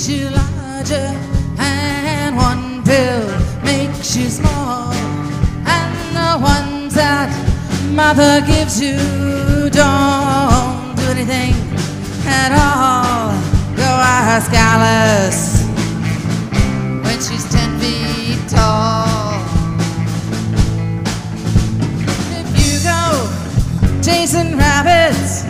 soldier, and one pill makes you small, and the ones that mother gives you don't do anything at all. Go ask Alice when she's ten feet tall. If you go chasing rabbits